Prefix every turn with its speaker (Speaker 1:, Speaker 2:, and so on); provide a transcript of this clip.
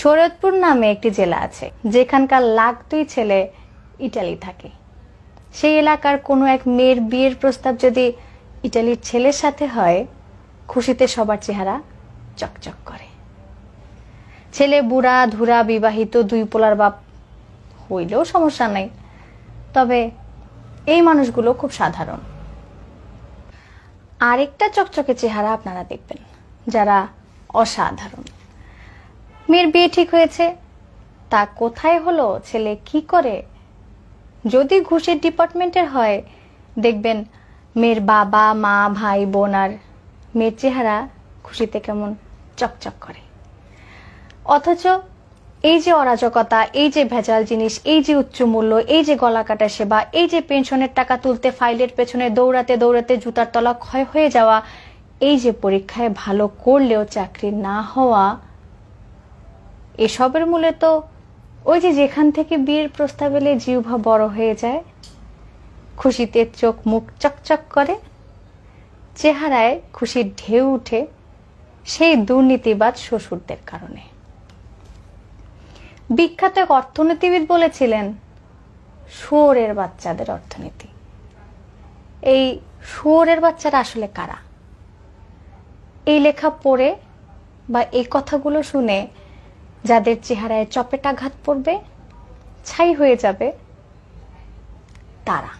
Speaker 1: শরীয়তপুর নামে একটি জেলা আছে, যেখানকার লাখ দুই ছেলে ইটালি থাকে। সেই এলাকার কোনো এক মেয়ের বিয়ের প্রস্তাব যদি ইটালির ছেলের সাথে হয়, খুশিতে সবার চেহারা চকচক করে। ছেলে বুড়া, ধুরা, বিবাহিত, দুই পোলার বাপ হইলেও সমস্যা নাই। তবে এই মানুষগুলো খুব সাধারণ। আরেকটা চকচকে চেহারা আপনারা দেখবেন, যারা অসাধারণ। মেয়ের বিয়ে ঠিক হয়েছে। তা কোথায় হলো? ছেলে কি করে? যদি ঘুষের ডিপার্টমেন্টের হয়, দেখবেন মেয়ের বাবা, মা, ভাই, বোন আর মেয়ের চেহারা খুশিতে কেমন চকচক করে। অথচ এই যে অরাজকতা, এই যে ভেজাল জিনিস, এই যে উচ্চ মূল্য, এই যে গলাকাটা সেবা, এই যে পেনশনের টাকা তুলতে ফাইলের পেছনে দৌড়াতে দৌড়াতে জুতার তলা ক্ষয় হয়ে যাওয়া, এই যে পরীক্ষায় ভালো করলেও চাকরি না হওয়া এসবের মূলে তো ওই যে যেখান থেকে বিয়ের প্রস্তাব এলে জিহ্বা বড় হয়ে যায়, খুশিতে চোখ মুখ চকচক করে, চেহারায় খুশির ঢেউ উঠে সেই দুর্নীতিবাদ শ্বশুরদের কারণে। বিখ্যাত এক অর্থনীতিবিদ বলেছিলেন, শুয়োরের বাচ্চাদের অর্থনীতি। এই শুয়োরের বাচ্চারা আসলে কারা? এই লেখা পড়ে বা এই কথাগুলো শুনে যাদের চেহারায় চপেটাঘাত পড়বে ছাই হয়ে যাবে তারা।